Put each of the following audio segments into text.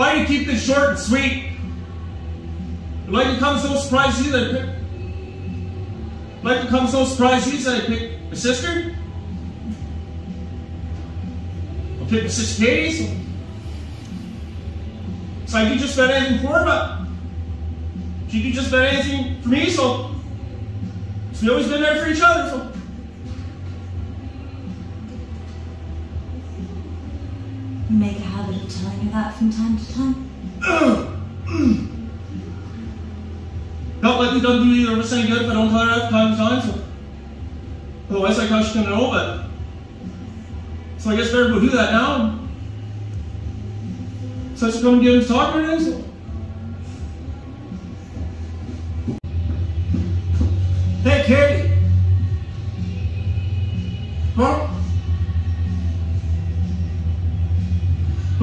Why do you keep this short and sweet? Like it comes no surprise to you that I pick. Like it no surprise to you that I pick a sister. I'll pick a sister Katie. So, I do just about anything for her, but she do just about anything for me, so, so we always been there for each other. So. Make a habit of telling her that from time to time? Not like we don't do either of us any good if I don't tell her that time to time, so. Otherwise, I thought she's gonna know, but. So I guess better go do that now. So I should come and get him to talk to her so. Hey, Katie. Huh?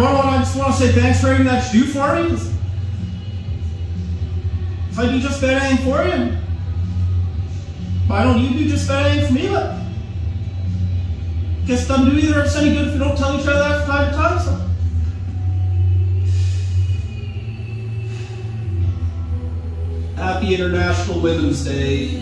I just want to say thanks for everything that you do for me. If I do just about anything for you, why don't you do just about anything for me? But guess doesn't do either of us any good if we don't tell each other that from time to time. So. Happy International Women's Day.